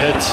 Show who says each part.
Speaker 1: hits.